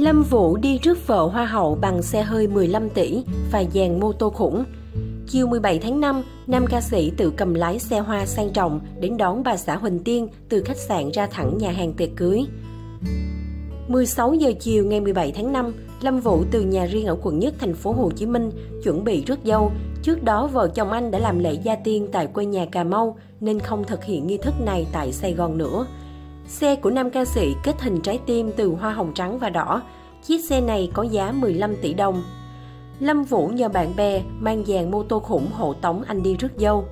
Lâm Vũ đi trước vợ Hoa hậu bằng xe hơi 15 tỷ và dàn mô tô khủng. Chiều 17 tháng 5, nam ca sĩ tự cầm lái xe hoa sang trọng đến đón bà xã Huỳnh Tiên từ khách sạn ra thẳng nhà hàng tiệc cưới. 16 giờ chiều ngày 17 tháng 5, Lâm Vũ từ nhà riêng ở quận Nhất, thành phố Hồ Chí Minh chuẩn bị rước dâu. Trước đó, vợ chồng anh đã làm lễ gia tiên tại quê nhà Cà Mau nên không thực hiện nghi thức này tại Sài Gòn nữa. Xe của nam ca sĩ kết hình trái tim từ hoa hồng trắng và đỏ. Chiếc xe này có giá 15 tỷ đồng. Lâm Vũ nhờ bạn bè mang dàn mô tô khủng hộ tống anh đi rước dâu.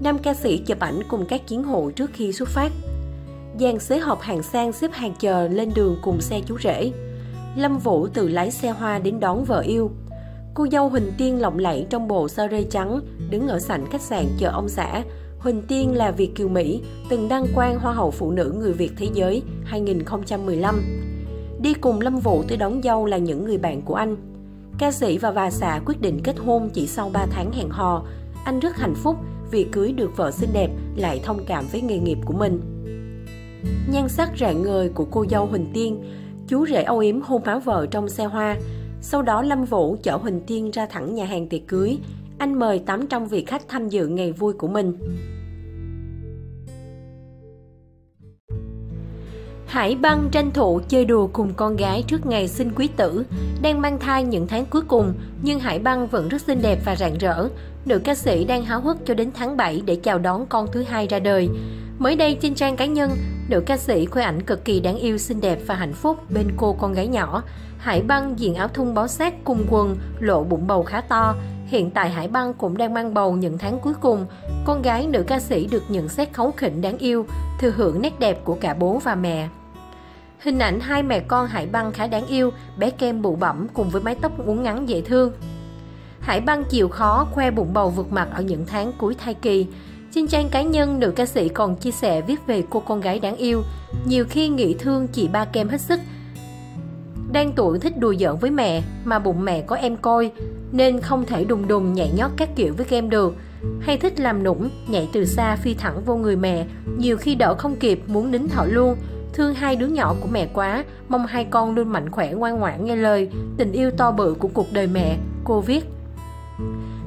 Nam ca sĩ chụp ảnh cùng các chiến hộ trước khi xuất phát. Dàn xế họp hàng sang xếp hàng chờ lên đường cùng xe chú rể. Lâm Vũ tự lái xe hoa đến đón vợ yêu. Cô dâu Huỳnh Tiên lộng lẫy trong bộ sơ rê trắng, đứng ở sảnh khách sạn chờ ông xã. Huỳnh Tiên là Việt Kiều Mỹ, từng đăng quang Hoa hậu Phụ nữ Người Việt Thế giới 2015. Đi cùng Lâm Vũ tới đón dâu là những người bạn của anh. Ca sĩ và bà xã quyết định kết hôn chỉ sau 3 tháng hẹn hò. Anh rất hạnh phúc vì cưới được vợ xinh đẹp lại thông cảm với nghề nghiệp của mình. Nhan sắc rạng ngời của cô dâu Huỳnh Tiên, chú rể âu yếm hôn áo vợ trong xe hoa. Sau đó Lâm Vũ chở Huỳnh Tiên ra thẳng nhà hàng tiệc cưới. Anh mời 800 vị khách tham dự ngày vui của mình. Hải băng tranh thủ chơi đùa cùng con gái trước ngày sinh quý tử, đang mang thai những tháng cuối cùng, nhưng Hải băng vẫn rất xinh đẹp và rạng rỡ. Nữ ca sĩ đang háo hức cho đến tháng 7 để chào đón con thứ hai ra đời. Mới đây trên trang cá nhân, nữ ca sĩ khoe ảnh cực kỳ đáng yêu xinh đẹp và hạnh phúc bên cô con gái nhỏ. Hải băng diện áo thun bó sát cùng quần, lộ bụng bầu khá to. Hiện tại Hải băng cũng đang mang bầu những tháng cuối cùng. Con gái nữ ca sĩ được nhận xét khấu khỉnh đáng yêu, thừa hưởng nét đẹp của cả bố và mẹ. Hình ảnh hai mẹ con Hải Băng khá đáng yêu, bé kem bụ bẩm cùng với mái tóc uốn ngắn dễ thương. Hải Băng chịu khó khoe bụng bầu vượt mặt ở những tháng cuối thai kỳ. Trên trang cá nhân, nữ ca sĩ còn chia sẻ viết về cô con gái đáng yêu. Nhiều khi nghĩ thương chị ba kem hết sức. Đang tuổi thích đùa giỡn với mẹ, mà bụng mẹ có em coi, nên không thể đùng đùng nhảy nhót các kiểu với game được. Hay thích làm nũng, nhảy từ xa phi thẳng vô người mẹ, nhiều khi đỡ không kịp muốn nín thở luôn. Thương hai đứa nhỏ của mẹ quá, mong hai con luôn mạnh khỏe ngoan ngoãn nghe lời, tình yêu to bự của cuộc đời mẹ, cô viết.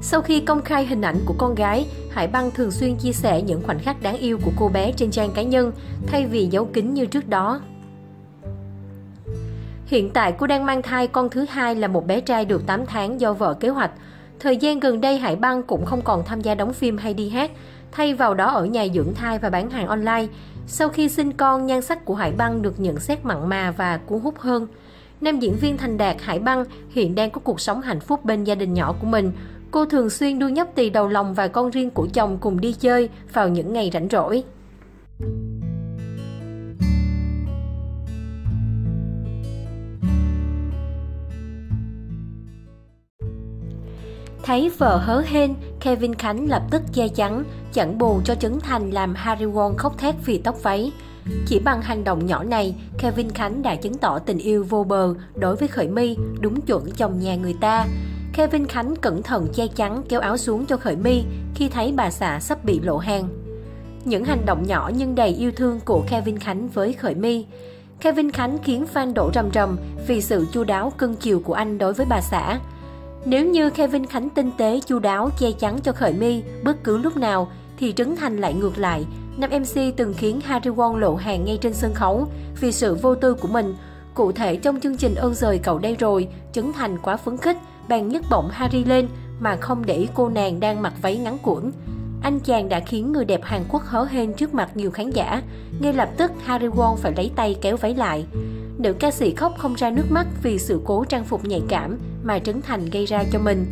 Sau khi công khai hình ảnh của con gái, Hải Băng thường xuyên chia sẻ những khoảnh khắc đáng yêu của cô bé trên trang cá nhân, thay vì giấu kín như trước đó. Hiện tại cô đang mang thai con thứ hai là một bé trai được 8 tháng do vợ kế hoạch. Thời gian gần đây Hải Băng cũng không còn tham gia đóng phim hay đi hát, thay vào đó ở nhà dưỡng thai và bán hàng online. Sau khi sinh con, nhan sắc của Hải Băng được nhận xét mặn mà và cuốn hút hơn. Nam diễn viên thành đạt Hải Băng hiện đang có cuộc sống hạnh phúc bên gia đình nhỏ của mình. Cô thường xuyên đưa nhóc tỳ đầu lòng và con riêng của chồng cùng đi chơi vào những ngày rảnh rỗi. Thấy vợ hớ hên, Kevin Khánh lập tức che chắn, chẳng bù cho Trấn Thành làm Harry Won khóc thét vì tóc váy. Chỉ bằng hành động nhỏ này, Kevin Khánh đã chứng tỏ tình yêu vô bờ đối với Khởi My, đúng chuẩn chồng nhà người ta. Kevin Khánh cẩn thận che chắn kéo áo xuống cho Khởi My khi thấy bà xã sắp bị lộ hàng. Những hành động nhỏ nhưng đầy yêu thương của Kevin Khánh với Khởi My. Kevin Khánh khiến fan đổ rầm rầm vì sự chu đáo cưng chiều của anh đối với bà xã. Nếu như Kevin Khánh tinh tế, chu đáo, che chắn cho Khởi My bất cứ lúc nào, thì Trấn Thành lại ngược lại. Nam MC từng khiến Harry Won lộ hàng ngay trên sân khấu vì sự vô tư của mình. Cụ thể trong chương trình ơn rời cậu đây rồi, Trấn Thành quá phấn khích, bàn nhấc bổng Harry lên mà không để ý cô nàng đang mặc váy ngắn cuộn. Anh chàng đã khiến người đẹp Hàn Quốc hớ hên trước mặt nhiều khán giả. Ngay lập tức Harry Won phải lấy tay kéo váy lại. Nữ ca sĩ khóc không ra nước mắt vì sự cố trang phục nhạy cảm mà Trấn Thành gây ra cho mình.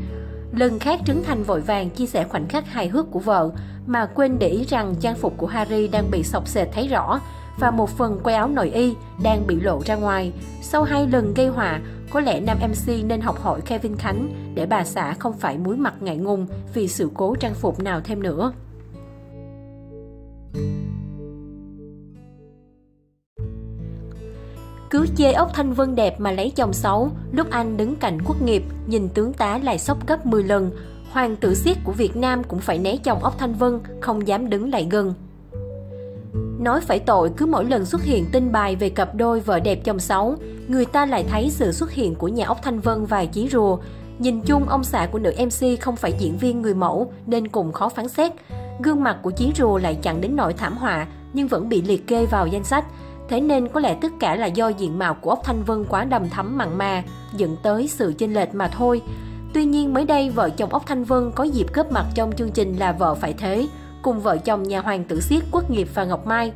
Lần khác Trấn Thành vội vàng chia sẻ khoảnh khắc hài hước của vợ mà quên để ý rằng trang phục của Harry đang bị sọc sệt thấy rõ và một phần quay áo nội y đang bị lộ ra ngoài. Sau hai lần gây họa, có lẽ nam MC nên học hỏi Kevin Khánh để bà xã không phải muối mặt ngại ngùng vì sự cố trang phục nào thêm nữa. Cứ chê ốc Thanh Vân đẹp mà lấy chồng xấu, lúc anh đứng cạnh quốc nghiệp, nhìn tướng tá lại sốc gấp 10 lần. Hoàng tử siết của Việt Nam cũng phải né chồng ốc Thanh Vân, không dám đứng lại gần. Nói phải tội cứ mỗi lần xuất hiện tin bài về cặp đôi vợ đẹp chồng xấu, người ta lại thấy sự xuất hiện của nhà ốc Thanh Vân và Chí Rùa. Nhìn chung ông xã của nữ MC không phải diễn viên người mẫu nên cùng khó phán xét. Gương mặt của Chí Rùa lại chẳng đến nỗi thảm họa nhưng vẫn bị liệt kê vào danh sách. Thế nên có lẽ tất cả là do diện mạo của ốc Thanh Vân quá đầm thắm mặn mà, dẫn tới sự chênh lệch mà thôi. Tuy nhiên mới đây vợ chồng ốc Thanh Vân có dịp góp mặt trong chương trình là vợ phải thế, cùng vợ chồng nhà hoàng tử siết Quốc Nghiệp và Ngọc Mai.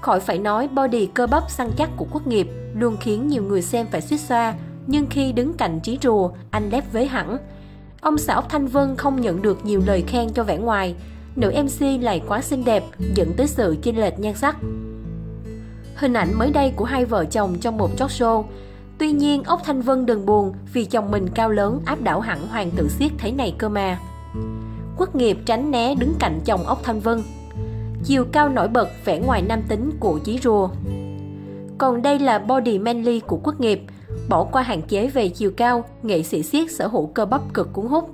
Khỏi phải nói body cơ bắp săn chắc của Quốc Nghiệp luôn khiến nhiều người xem phải suýt xoa, nhưng khi đứng cạnh trí rùa, anh lép vế hẳn. Ông xã ốc Thanh Vân không nhận được nhiều lời khen cho vẻ ngoài, nữ MC lại quá xinh đẹp, dẫn tới sự chênh lệch nhan sắc. Hình ảnh mới đây của hai vợ chồng trong một talk show. Tuy nhiên, ốc Thanh Vân đừng buồn vì chồng mình cao lớn áp đảo hẳn hoàng tử siết thế này cơ mà. Quốc nghiệp tránh né đứng cạnh chồng ốc Thanh Vân. Chiều cao nổi bật vẻ ngoài nam tính của Chí Rùa. Còn đây là body manly của quốc nghiệp, bỏ qua hạn chế về chiều cao, nghệ sĩ siết sở hữu cơ bắp cực cuốn hút.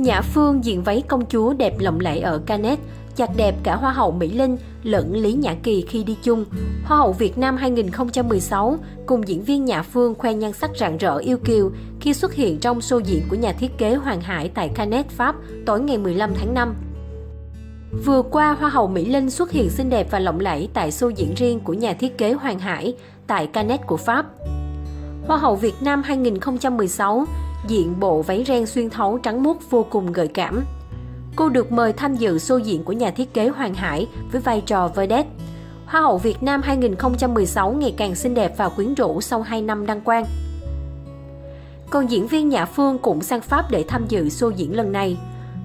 Nhã Phương diện váy công chúa đẹp lộng lẫy ở Canet, chặt đẹp cả Hoa hậu Mỹ Linh lẫn Lý Nhã Kỳ khi đi chung. Hoa hậu Việt Nam 2016 cùng diễn viên Nhã Phương khoe nhan sắc rạng rỡ yêu kiều khi xuất hiện trong show diễn của nhà thiết kế Hoàng Hải tại Canet, Pháp tối ngày 15 tháng 5. Vừa qua, Hoa hậu Mỹ Linh xuất hiện xinh đẹp và lộng lẫy tại show diễn riêng của nhà thiết kế Hoàng Hải tại Canet của Pháp. Hoa hậu Việt Nam 2016 diện bộ váy ren xuyên thấu trắng muốt vô cùng gợi cảm. Cô được mời tham dự show diện của nhà thiết kế Hoàng Hải với vai trò vedette. Hoa hậu Việt Nam 2016 ngày càng xinh đẹp và quyến rũ sau 2 năm đăng quang. Còn diễn viên Nhã Phương cũng sang Pháp để tham dự show diễn lần này.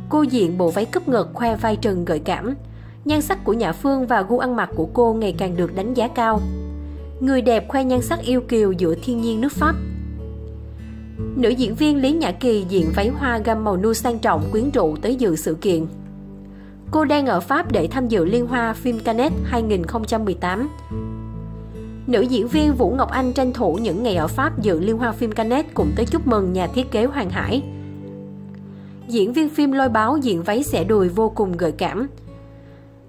Cô diện bộ váy cúp ngực khoe vai trần gợi cảm. Nhan sắc của Nhã Phương và gu ăn mặc của cô ngày càng được đánh giá cao. Người đẹp khoe nhan sắc yêu kiều giữa thiên nhiên nước Pháp Nữ diễn viên Lý Nhã Kỳ diện váy hoa gam màu nu sang trọng quyến rũ tới dự sự kiện. Cô đang ở Pháp để tham dự Liên hoa phim Canet 2018. Nữ diễn viên Vũ Ngọc Anh tranh thủ những ngày ở Pháp dự Liên hoa phim canet cùng tới chúc mừng nhà thiết kế Hoàng Hải. Diễn viên phim lôi báo diện váy xẻ đùi vô cùng gợi cảm.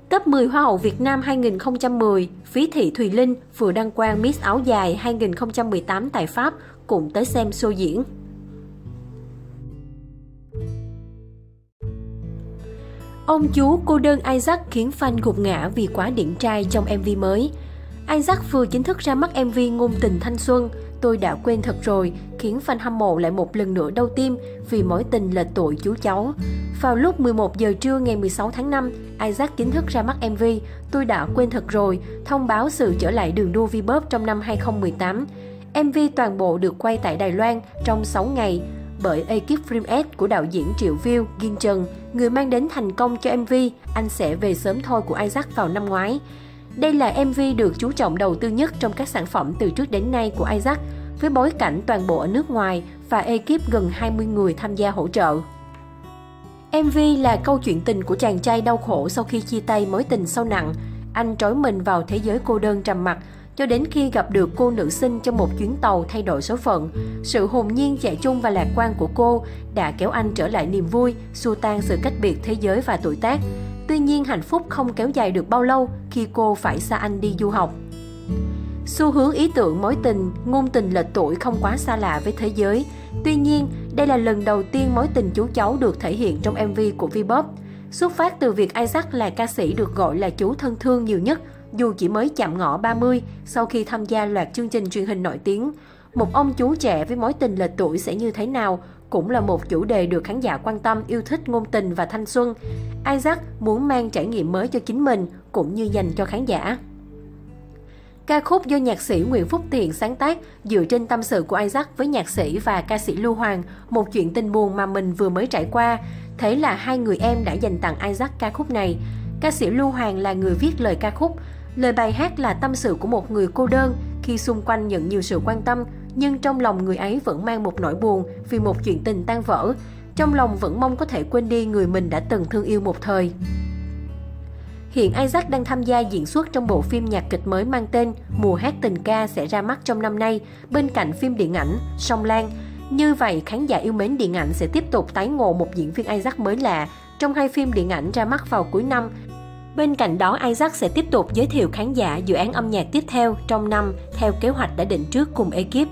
Top 10 Hoa hậu Việt Nam 2010, Phí Thị Thùy Linh vừa đăng quang Miss Áo Dài 2018 tại Pháp cùng tới xem show diễn. Ông chú cô đơn Isaac khiến fan gục ngã vì quá điển trai trong MV mới. Isaac vừa chính thức ra mắt MV Ngôn tình thanh xuân, tôi đã quên thật rồi, khiến fan hâm mộ lại một lần nữa đau tim vì mối tình lệch tội chú cháu. Vào lúc 11 giờ trưa ngày 16 tháng 5, Isaac chính thức ra mắt MV Tôi đã quên thật rồi, thông báo sự trở lại đường đua V-Pop trong năm 2018. MV toàn bộ được quay tại Đài Loan trong 6 ngày bởi ekip phim S của đạo diễn Triệu Viu, Gin Trần, người mang đến thành công cho MV Anh sẽ về sớm thôi của Isaac vào năm ngoái. Đây là MV được chú trọng đầu tư nhất trong các sản phẩm từ trước đến nay của Isaac, với bối cảnh toàn bộ ở nước ngoài và ekip gần 20 người tham gia hỗ trợ. MV là câu chuyện tình của chàng trai đau khổ sau khi chia tay mối tình sâu nặng. Anh trói mình vào thế giới cô đơn trầm mặc, cho đến khi gặp được cô nữ sinh trong một chuyến tàu thay đổi số phận. Sự hồn nhiên trẻ trung và lạc quan của cô đã kéo anh trở lại niềm vui, xua tan sự cách biệt thế giới và tuổi tác. Tuy nhiên hạnh phúc không kéo dài được bao lâu khi cô phải xa anh đi du học. Xu hướng ý tưởng mối tình, ngôn tình lệch tuổi không quá xa lạ với thế giới. Tuy nhiên, đây là lần đầu tiên mối tình chú cháu được thể hiện trong MV của Vbop. Xuất phát từ việc Isaac là ca sĩ được gọi là chú thân thương nhiều nhất dù chỉ mới chạm ngõ 30 sau khi tham gia loạt chương trình truyền hình nổi tiếng. Một ông chú trẻ với mối tình lệch tuổi sẽ như thế nào cũng là một chủ đề được khán giả quan tâm yêu thích ngôn tình và thanh xuân. Isaac muốn mang trải nghiệm mới cho chính mình cũng như dành cho khán giả. Ca khúc do nhạc sĩ Nguyễn Phúc Thiện sáng tác dựa trên tâm sự của Isaac với nhạc sĩ và ca sĩ Lưu Hoàng, một chuyện tình buồn mà mình vừa mới trải qua. Thế là hai người em đã dành tặng Isaac ca khúc này. Ca sĩ Lưu Hoàng là người viết lời ca khúc, Lời bài hát là tâm sự của một người cô đơn khi xung quanh nhận nhiều sự quan tâm, nhưng trong lòng người ấy vẫn mang một nỗi buồn vì một chuyện tình tan vỡ. Trong lòng vẫn mong có thể quên đi người mình đã từng thương yêu một thời. Hiện Isaac đang tham gia diễn xuất trong bộ phim nhạc kịch mới mang tên Mùa hát tình ca sẽ ra mắt trong năm nay, bên cạnh phim điện ảnh Sông Lan. Như vậy, khán giả yêu mến điện ảnh sẽ tiếp tục tái ngộ một diễn viên Isaac mới lạ trong hai phim điện ảnh ra mắt vào cuối năm. Bên cạnh đó, Isaac sẽ tiếp tục giới thiệu khán giả dự án âm nhạc tiếp theo trong năm theo kế hoạch đã định trước cùng ekip.